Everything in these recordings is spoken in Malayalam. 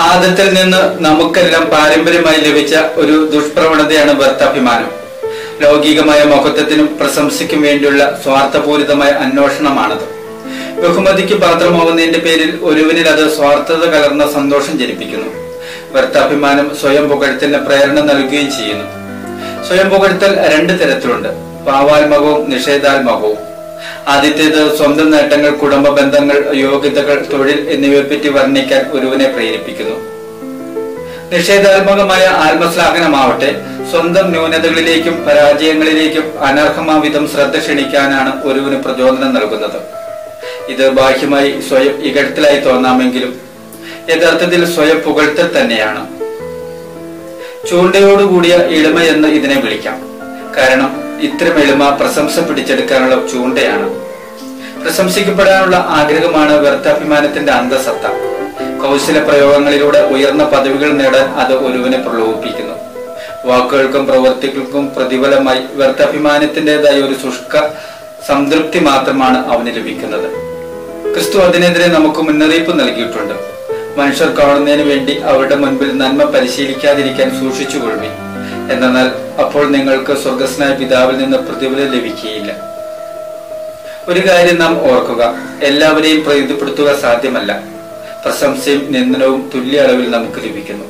ആദത്തിൽ നിന്ന് നമുക്കെല്ലാം പാരമ്പര്യമായി ലഭിച്ച ഒരു ദുഷ്പ്രവണതയാണ് ഭർത്താഭിമാനം. ലൗകികമായ മഹത്വത്തിനും പ്രശംസയ്ക്കും വേണ്ടിയുള്ള സ്വാർത്ഥപൂരിതമായ അന്വേഷണമാണത്. ബഹുമതിക്ക് പാത്രമാവുന്നതിന്റെ പേരിൽ ഒരുവനിൽ അത് സ്വാർത്ഥത കലർന്ന സന്തോഷം ജനിപ്പിക്കുന്നു. ഭർത്താഭിമാനം സ്വയം പുകഴ്ത്തലിന് പ്രേരണ നൽകുകയും ചെയ്യുന്നു. സ്വയം പുകഴ്ത്തൽ രണ്ട് തരത്തിലുണ്ട്. പാവാത്മകവും നിഷേധാത്മകവും. ആദ്യത്തേത് സ്വന്തം നേട്ടങ്ങൾ കുടുംബ ബന്ധങ്ങൾ യോഗ്യതകൾ തൊഴിൽ എന്നിവയെപ്പറ്റി വർണിക്കാൻ ഒരുവനെ പ്രേരിപ്പിക്കുന്നു. നിഷേധാത്മകമായ ആത്മശ്ലാഘനമാവട്ടെ സ്വന്തം ന്യൂനതകളിലേക്കും പരാജയങ്ങളിലേക്കും അനർഹമാവിധം ശ്രദ്ധ ക്ഷണിക്കാനാണ് ഒരുവിന് പ്രചോദനം നൽകുന്നത്. ഇത് ബാഹ്യമായി സ്വയം ഇകഴത്തിലായി തോന്നാമെങ്കിലും യഥാർത്ഥത്തിൽ സ്വയം പുകഴ്ത്തൽ തന്നെയാണ്. ചൂണ്ടയോടുകൂടിയ ഇളമ എന്ന് ഇതിനെ വിളിക്കാം. കാരണം ഇത്തരം എളിമ പ്രശംസ പിടിച്ചെടുക്കാനുള്ള ചൂണ്ടയാണ്. പ്രശംസിക്കപ്പെടാനുള്ള ആഗ്രഹമാണ് വ്യർത്ഥാഭിമാനത്തിന്റെ അന്തസത്ത. കൗശല പ്രയോഗങ്ങളിലൂടെ ഉയർന്ന പദവികൾ നേടാൻ അത് ഒരുവനെ പ്രലോഭിപ്പിക്കുന്നു. വാക്കുകൾക്കും പ്രവൃത്തികൾക്കും പ്രതിഫലമായി വ്യർത്ഥാഭിമാനത്തിന്റെതായ ഒരു ശുഷ്ക സംതൃപ്തി മാത്രമാണ് അവന് ലഭിക്കുന്നത്. ക്രിസ്തു അതിനെതിരെ നമുക്ക് മുന്നറിയിപ്പ് നൽകിയിട്ടുണ്ട്. മനുഷ്യർ കാണുന്നതിന് വേണ്ടി അവരുടെ മുൻപിൽ നന്മ പരിശീലിക്കാതിരിക്കാൻ സൂക്ഷിച്ചു സൂക്ഷിച്ചുകൊള്ളി എന്നാൽ അപ്പോൾ നിങ്ങൾക്ക് സ്വർഗസ്നായ പിതാവിൽ നിന്ന് പ്രതിഫലം ലഭിക്കുകയില്ല. ഒരു കാര്യം നാം ഓർക്കുക എല്ലാവരെയും പ്രീതിപ്പെടുത്തുക സാധ്യമല്ല. പ്രശംസയും നിന്ദനവും തുല്യ അളവിൽ നമുക്ക് ലഭിക്കുന്നു.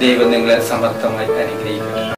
ദൈവം നിങ്ങളെ സമർത്ഥമായി അനുഗ്രഹിക്കുന്നു